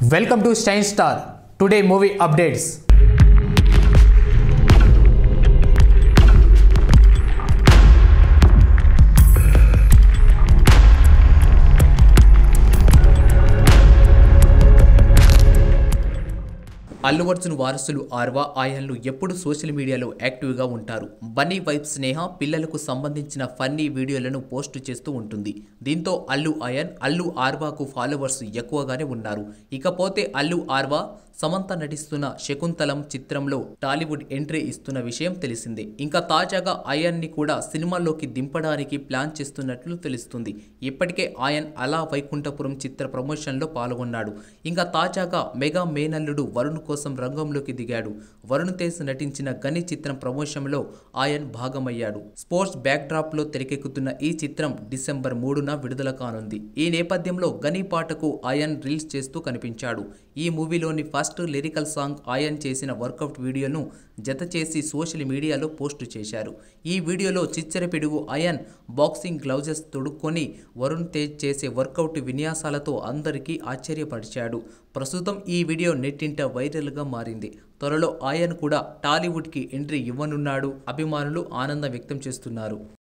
Welcome to Shine Star. Today movie updates. Allu Arjun వారసులు ఆర్వా ఆయన్లు ఎప్పుడు social మీడియాలో యాక్టివ్గా ఉంటారు. బన్నీ వైఫ్ స్నేహ పిల్లలకు సంబంధించిన ఫన్నీ వీడియోలను పోస్ట్ చేస్తూ ఉంటుంది. దీంతో అల్లు ఆయన్ అల్లు ఆర్వాకు ఫాలోవర్స్ ఎక్కువగానే ఉన్నారు. ఇకపోతే అల్లు ఆర్వా సమంత నటిస్తున్న శకుంతలం చిత్రంలో టాలీవుడ్ ఎంట్రీ ఇస్తున్న విషయం తెలిసిందే. ఇంకా తాజాగా ఆయన్ని కూడా సినిమాల్లోకి దింపడానికి ప్లాన్ చేస్తున్నట్లు తెలుస్తుంది. ఇప్పటికే ఆయన్ అలా వైకుంఠపురం చిత్ర ప్రమోషన్లో పాల్గొన్నాడు. ఇంకా తాజాగా మెగా మేనల్లుడు వరుణ్ కోసం రంగంలోకి దిగాడు. వరుణ్ తేజ్ నటించిన గని చిత్రం ప్రమోషన్లో ఆయన్ భాగమయ్యాడు. స్పోర్ట్స్ బ్యాక్డ్రాప్లో తెరకెక్కుతున్న ఈ చిత్రం డిసెంబర్ మూడున విడుదల కానుంది. ఈ నేపథ్యంలో గని పాటకు ఆయన్ రీల్స్ చేస్తూ కనిపించాడు. ఈ మూవీలోని ఫస్ట్ లిరికల్ సాంగ్ ఆయన్ చేసిన వర్కౌట్ వీడియోను జత చేసి సోషల్ మీడియాలో పోస్టు చేశారు. ఈ వీడియోలో చిచ్చరపిడుగు ఆయన్ అయన్ బాక్సింగ్ గ్లౌజెస్ తొడుక్కొని వరుణ్ తేజ్ చేసే వర్కౌట్ విన్యాసాలతో అందరికీ ఆశ్చర్యపరిచాడు. ప్రస్తుతం ఈ వీడియో నెట్టింట వైరల్గా మారింది. త్వరలో ఆయన్ కూడా టాలీవుడ్కి ఎంట్రీ ఇవ్వనున్నాడు. అభిమానులు ఆనందం వ్యక్తం చేస్తున్నారు.